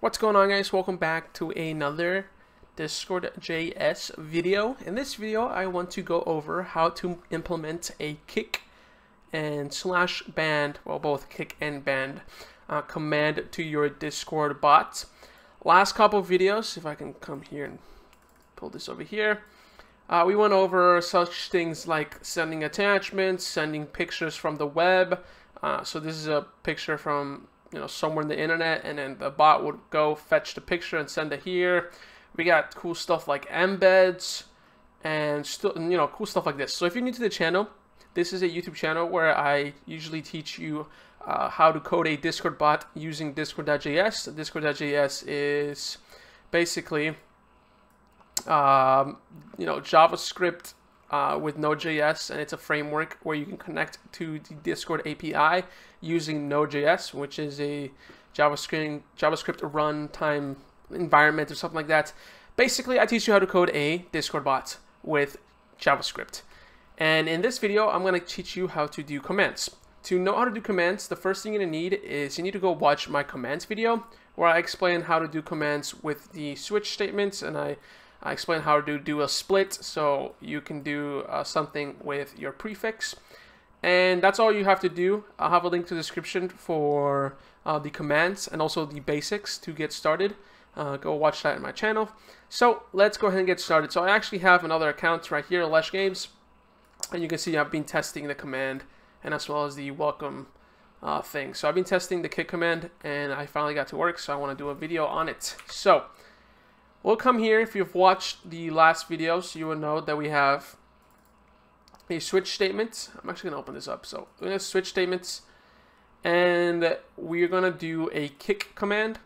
What's going on guys? Welcome back to another Discord.js video. In this video, I want to go over how to implement a kick and slash ban, well both kick and ban, uh, command to your Discord bot. Last couple videos, if I can come here and pull this over here, uh, we went over such things like sending attachments, sending pictures from the web. Uh, so this is a picture from you know somewhere in the internet and then the bot would go fetch the picture and send it here. We got cool stuff like embeds and still you know cool stuff like this. So if you're new to the channel this is a youtube channel where i usually teach you uh, how to code a discord bot using discord.js discord.js is basically um, you know javascript uh, with Node.js, and it's a framework where you can connect to the Discord API using Node.js, which is a JavaScript JavaScript runtime environment or something like that. Basically, I teach you how to code a Discord bot with JavaScript. And in this video, I'm going to teach you how to do commands. To know how to do commands, the first thing you're going to need is you need to go watch my commands video where I explain how to do commands with the switch statements and I I explain how to do a split so you can do uh, something with your prefix. And that's all you have to do. I'll have a link to the description for uh, the commands and also the basics to get started. Uh, go watch that in my channel. So let's go ahead and get started. So I actually have another account right here, Lesh Games. And you can see I've been testing the command and as well as the welcome uh, thing. So I've been testing the kick command and I finally got to work. So I want to do a video on it. So We'll come here, if you've watched the last videos, you will know that we have a switch statement. I'm actually going to open this up. So we're going to switch statements, and we're going to do a kick command.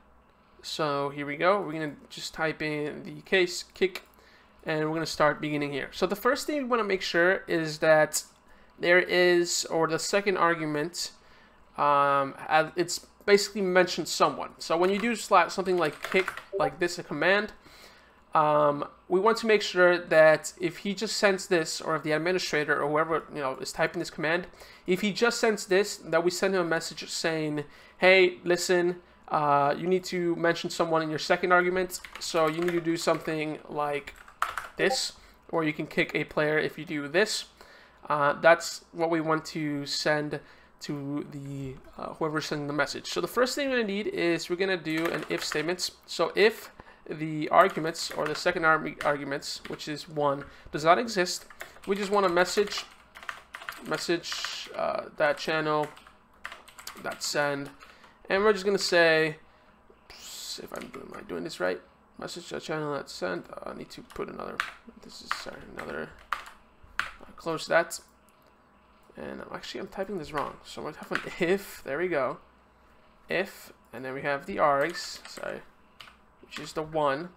So here we go. We're going to just type in the case kick, and we're going to start beginning here. So the first thing we want to make sure is that there is, or the second argument, um, it's basically mention someone. So when you do something like kick, like this, a command, um, we want to make sure that if he just sends this, or if the administrator or whoever you know is typing this command, if he just sends this, that we send him a message saying, "Hey, listen, uh, you need to mention someone in your second argument, so you need to do something like this, or you can kick a player if you do this." Uh, that's what we want to send to the uh, whoever's sending the message. So the first thing we're gonna need is we're gonna do an if statements. So if the arguments or the second arguments, which is one, does not exist. We just want to message message uh, that channel that send, and we're just gonna say if I'm doing, am I doing this right? Message that channel that send. Uh, I need to put another. This is sorry, another. Uh, close that. And actually I'm typing this wrong. So we're typing if. There we go. If, and then we have the args. Sorry which is the 1.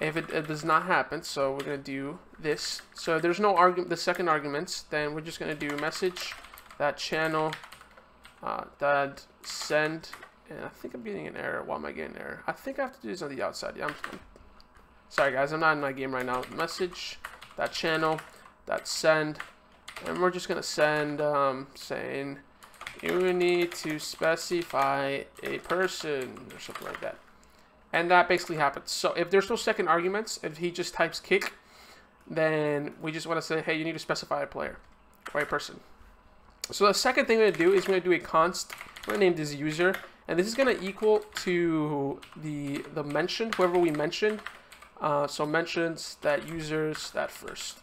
If it, it, does not happen, so we're going to do this. So there's no argument, the second arguments, then we're just going to do message, that channel, uh, that send, and I think I'm getting an error. Why am I getting an error? I think I have to do this on the outside. Yeah, I'm, I'm sorry guys, I'm not in my game right now. Message, that channel, that send, and we're just going to send um, saying you need to specify a person or something like that. And that basically happens. So if there's no second arguments, if he just types kick, then we just want to say, hey, you need to specify a player or a person. So the second thing we're going to do is we're going to do a const. We're going to name this user. And this is going to equal to the, the mention, whoever we mentioned. Uh, so mentions that users, that first.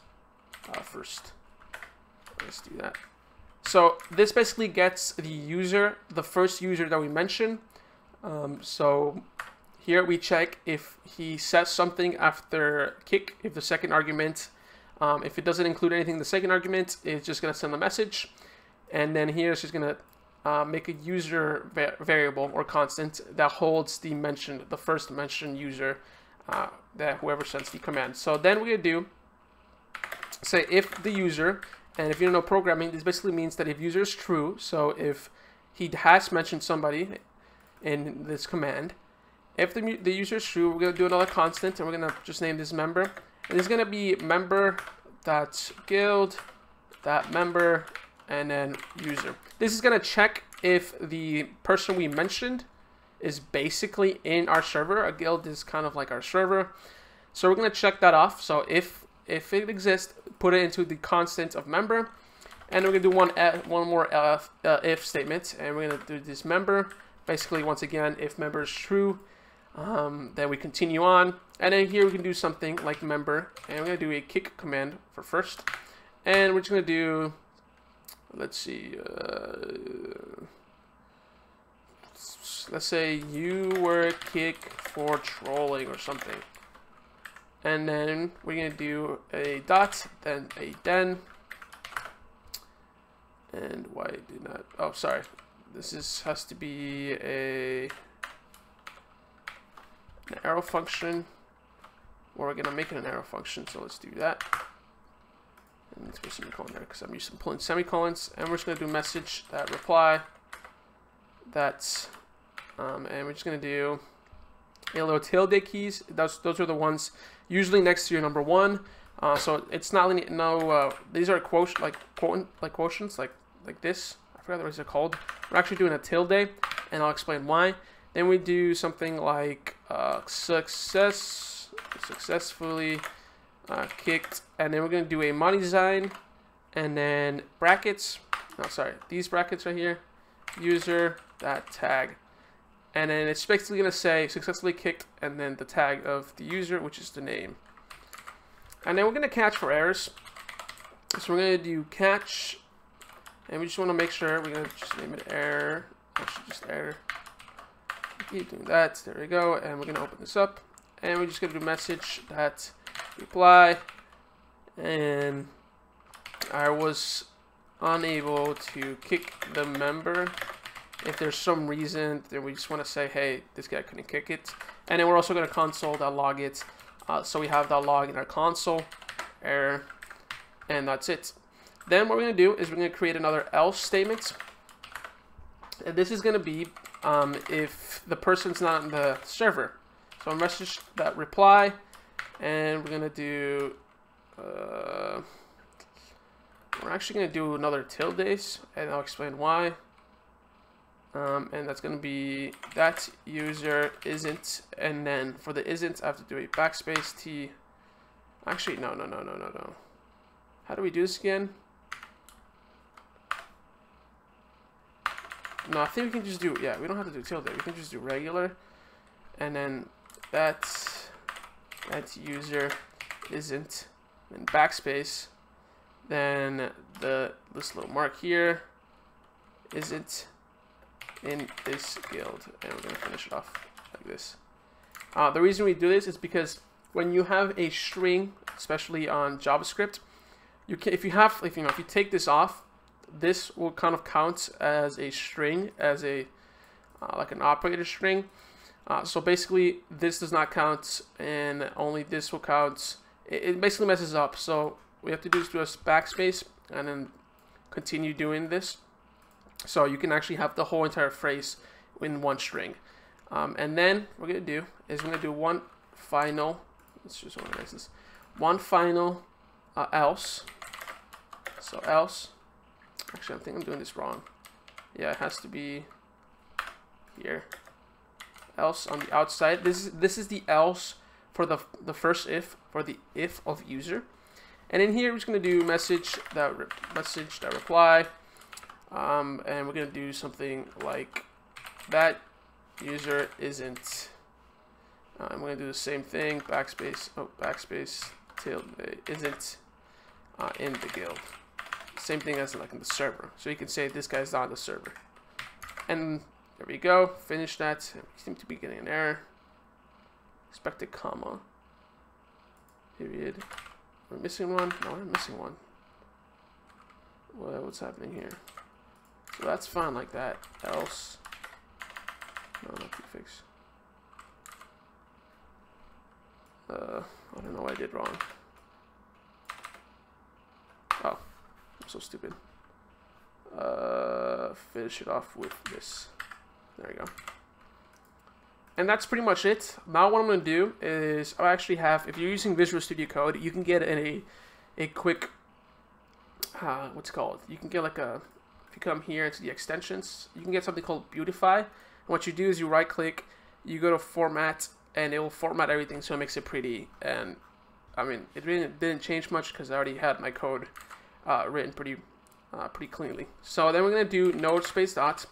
Uh, first. Let's do that. So this basically gets the user, the first user that we mentioned. Um, so here we check if he says something after kick, if the second argument, um, if it doesn't include anything in the second argument, it's just going to send a message. And then here it's just going to uh, make a user va variable or constant that holds the mentioned, the first mentioned user uh, that whoever sends the command. So then we're going to do, say if the user, and if you don't know programming, this basically means that if user is true, so if he has mentioned somebody in this command, if the, the user is true, we're going to do another constant, and we're going to just name this member. And it's going to be member dot guild that member and then user. This is going to check if the person we mentioned is basically in our server. A guild is kind of like our server. So we're going to check that off. So if if it exists, put it into the constant of member. And we're going to do one, one more uh, if statement. And we're going to do this member. Basically, once again, if member is true, um, then we continue on. And then here we can do something like member. And we're going to do a kick command for first. And we're just going to do, let's see, uh, let's say you were kick for trolling or something. And then we're going to do a dot, then a den. And why did not, oh, sorry. This is has to be a an arrow function. Or we're going to make it an arrow function, so let's do that. And let's put a semicolon there because I'm used to pulling semicolons. And we're just going to do message that reply. That's, um, and we're just going to do a little tilde keys. Those, those are the ones usually next to your number one. Uh, so it's not no. Uh, these are quotient like quote like quotients like like this. I forgot what they're called. We're actually doing a tilde, and I'll explain why. Then we do something like uh, success successfully uh, kicked, and then we're gonna do a money sign, and then brackets. No, sorry, these brackets right here. User that tag and then it's basically going to say successfully kicked and then the tag of the user which is the name. And then we're going to catch for errors. So we're going to do catch. And we just want to make sure we're going to just name it error. Actually just error. Keep doing that. There we go. And we're going to open this up. And we're just going to do message that reply. And I was unable to kick the member if there's some reason that we just want to say, hey, this guy couldn't kick it. And then we're also going to console.log it. Uh, so we have that log in our console, error, and that's it. Then what we're going to do is we're going to create another else statement. And this is going to be um, if the person's not in the server. So I'm message that reply, and we're going to do, uh, we're actually going to do another tildes, and I'll explain why. Um, and that's going to be that user isn't, and then for the isn't, I have to do a backspace T. Actually, no, no, no, no, no, no. How do we do this again? No, I think we can just do, yeah, we don't have to do tilde. We can just do regular. And then that, that user isn't, then backspace. Then the, this little mark here isn't in this guild. And we're going to finish it off like this. Uh, the reason we do this is because when you have a string, especially on JavaScript, you can if you have if you know if you take this off, this will kind of count as a string, as a uh, like an operator string. Uh, so basically, this does not count, and only this will count. It, it basically messes up. So we have to do is do a backspace and then continue doing this. So you can actually have the whole entire phrase in one string. Um, and then what we're to do is we're to do one final, let's just organize this, one final uh, else. So else, actually I think I'm doing this wrong. Yeah, it has to be here. Else on the outside. This is this is the else for the the first if for the if of user. And in here we're just gonna do message that message that reply um, and we're going to do something like that user isn't. Uh, I'm going to do the same thing, backspace, oh, backspace, tail isn't uh, in the guild. Same thing as like in the server. So you can say this guy's not on the server. And there we go, finish that. We seem to be getting an error. Expected comma. Period. We're missing one? No, we're missing one. What, what's happening here? So that's fine like that. Else. No, not prefix. Uh, I don't know what I did wrong. Oh, I'm so stupid. Uh, finish it off with this. There you go. And that's pretty much it. Now what I'm going to do is I actually have, if you're using Visual Studio Code, you can get a, a quick, uh, what's called? You can get like a, you come here to the extensions, you can get something called Beautify. what you do is you right click, you go to format, and it will format everything so it makes it pretty. And I mean, it really didn't change much because I already had my code uh, written pretty uh, pretty cleanly. So then we're gonna do node space dot,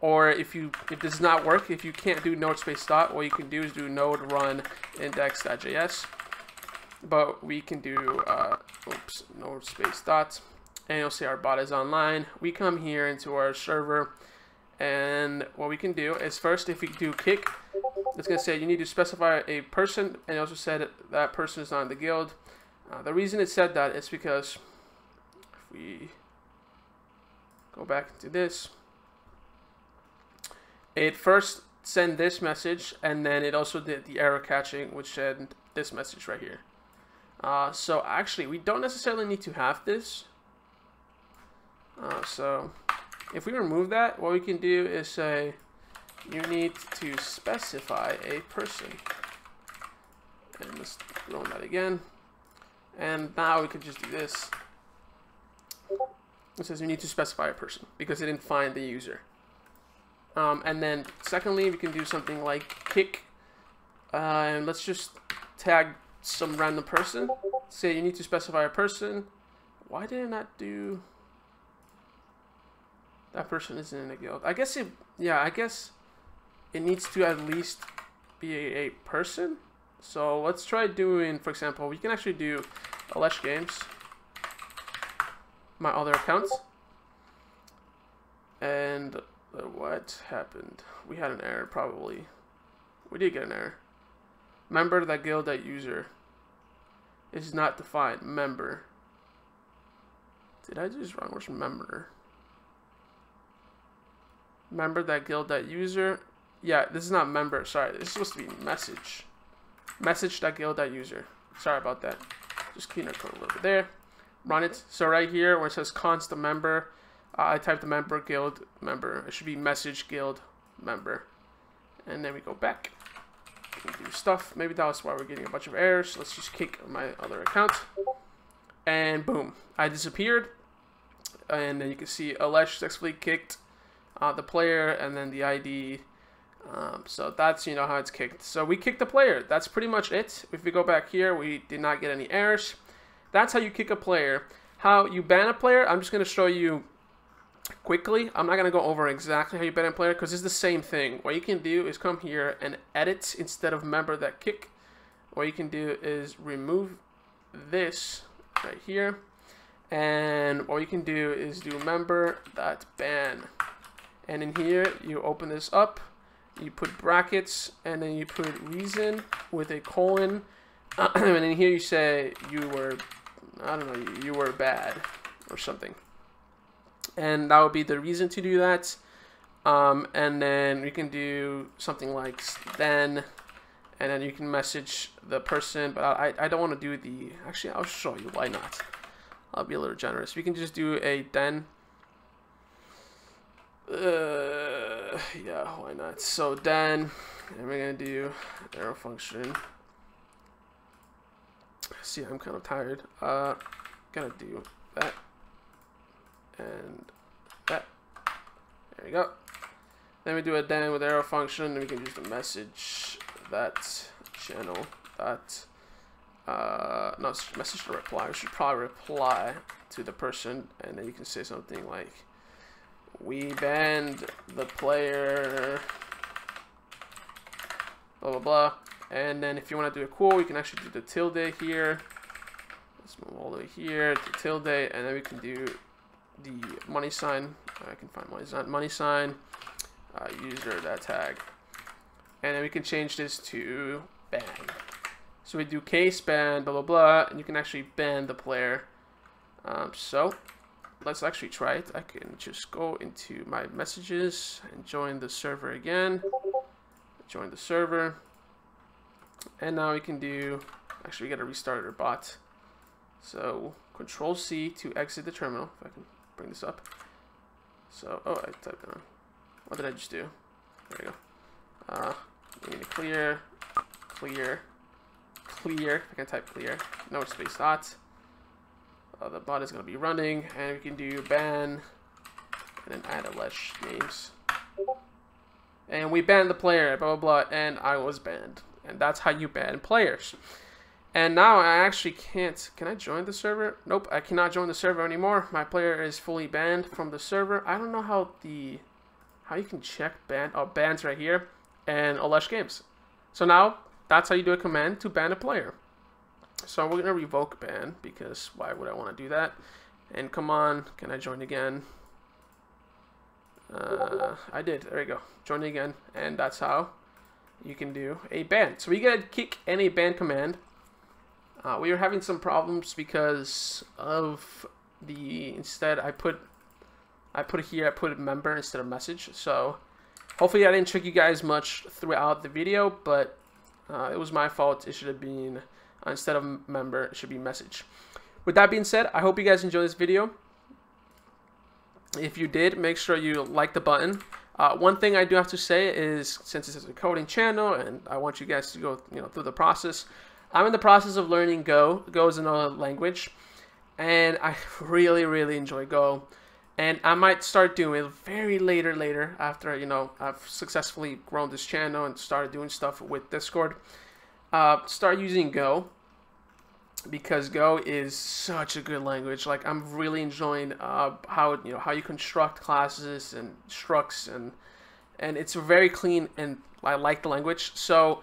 or if you if this does not work, if you can't do node space dot, what you can do is do node run index.js. But we can do uh, oops node space dot, and you'll see our bot is online. We come here into our server, and what we can do is first if we do kick, it's gonna say you need to specify a person, and it also said that person is not in the guild. Uh, the reason it said that is because if we go back to this, it first sent this message, and then it also did the error catching, which said this message right here. Uh, so actually, we don't necessarily need to have this. Uh, so if we remove that, what we can do is say you need to specify a person. And let's run that again. And now we can just do this. It says you need to specify a person because it didn't find the user. Um, and then secondly, we can do something like kick. Uh, and let's just tag some random person. Say you need to specify a person. Why did it not do... That person isn't in a guild. I guess it... Yeah, I guess it needs to at least be a, a person. So let's try doing, for example, we can actually do Alesh Games my other accounts. And what happened? We had an error, probably. We did get an error. Member that guild that user is not defined. Member. Did I do this wrong? Where's member? Member that guild that user. Yeah, this is not member. Sorry, this is supposed to be message. Message that guild that user. Sorry about that. Just clean code a little bit there run it. So right here where it says const member, uh, I type the member guild member. It should be message guild member. And then we go back do stuff. Maybe that was why we're getting a bunch of errors. Let's just kick my other account. And boom, I disappeared. And then you can see Alesh successfully kicked uh, the player and then the ID. Um, so that's, you know, how it's kicked. So we kicked the player. That's pretty much it. If we go back here, we did not get any errors. That's how you kick a player. How you ban a player, I'm just going to show you quickly. I'm not going to go over exactly how you ban a player because it's the same thing. What you can do is come here and edit instead of member that kick. What you can do is remove this right here. And what you can do is do member that ban. And in here, you open this up, you put brackets, and then you put reason with a colon. and in here you say you were I don't know, you were bad or something. And that would be the reason to do that. Um, and then we can do something like then, and then you can message the person, but I, I don't want to do the, actually I'll show you, why not? I'll be a little generous. We can just do a then. Uh, yeah, why not? So then, and we're to do arrow function see, I'm kind of tired. Uh, gonna do that and that. There you go. Then we do a then with arrow function, and we can use the message that channel that uh, not message to reply. We should probably reply to the person, and then you can say something like, "We banned the player." Blah blah blah. And then if you want to do a cool, you can actually do the tilde here. Let's move all the way here to tilde, and then we can do the money sign. I can find money sign, money sign, uh, user that tag. And then we can change this to ban. So we do case ban, blah, blah, blah, and you can actually ban the player. Um, so let's actually try it. I can just go into my messages and join the server again. Join the server. And now we can do, actually we gotta restart our bot. So control C to exit the terminal, if I can bring this up. So, oh, I typed on. What did I just do? There we go. Uh, we need to clear, clear, clear, I can type clear, node space dot. Uh, the bot is going to be running, and we can do ban, and then add a lesh names. and we banned the player, blah, blah, blah, and I was banned. And that's how you ban players. And now I actually can't, can I join the server? Nope, I cannot join the server anymore. My player is fully banned from the server. I don't know how the, how you can check ban, oh, bans right here, and Alesh Games. So now, that's how you do a command to ban a player. So we're going to revoke ban, because why would I want to do that? And come on, can I join again? Uh, I did. There you go. Join again, and that's how you can do a ban. So we get kick and a ban command. Uh, we were having some problems because of the instead I put I put here I put a member instead of message. So hopefully I didn't trick you guys much throughout the video, but uh, it was my fault. It should have been instead of member, it should be message. With that being said, I hope you guys enjoyed this video. If you did, make sure you like the button. Uh, one thing I do have to say is, since this is a coding channel and I want you guys to go you know, through the process, I'm in the process of learning Go. Go is another language, and I really, really enjoy Go. And I might start doing it very later, later after you know I've successfully grown this channel and started doing stuff with Discord. Uh, start using Go because Go is such a good language. Like I'm really enjoying uh, how you know how you construct classes and structs and and it's very clean and I like the language. So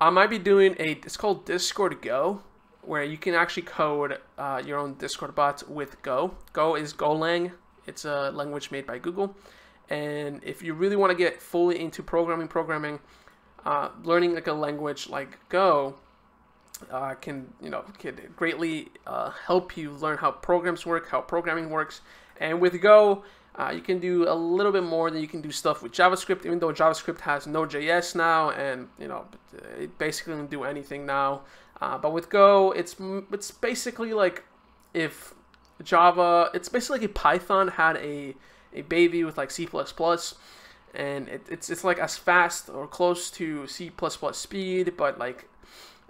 I might be doing a it's called Discord Go where you can actually code uh, your own Discord bots with Go. Go is Golang. It's a language made by Google. And if you really want to get fully into programming, programming, uh, learning like a language like Go uh, can you know can greatly uh, help you learn how programs work, how programming works, and with Go. Uh, you can do a little bit more than you can do stuff with JavaScript, even though JavaScript has Node.js now, and you know it basically can do anything now. Uh, but with Go, it's it's basically like if Java, it's basically like if Python had a a baby with like C++, and it, it's it's like as fast or close to C++ speed, but like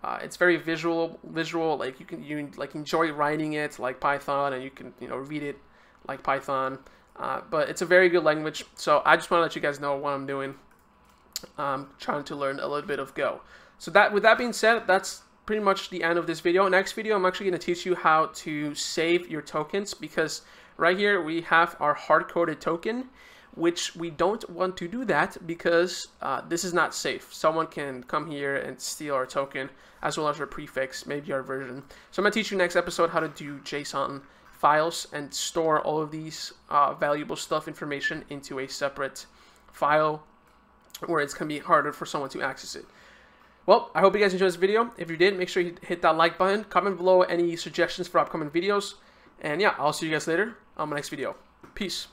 uh, it's very visual, visual. Like you can you like enjoy writing it like Python, and you can you know read it like Python. Uh, but it's a very good language. So I just want to let you guys know what I'm doing. I'm trying to learn a little bit of Go. So that with that being said, that's pretty much the end of this video. Next video, I'm actually going to teach you how to save your tokens because right here we have our hard-coded token which we don't want to do that because uh, this is not safe. Someone can come here and steal our token as well as our prefix, maybe our version. So I'm going to teach you next episode how to do JSON files and store all of these uh, valuable stuff information into a separate file where it's going to be harder for someone to access it. Well, I hope you guys enjoyed this video. If you did, make sure you hit that like button. Comment below any suggestions for upcoming videos. And yeah, I'll see you guys later on my next video. Peace.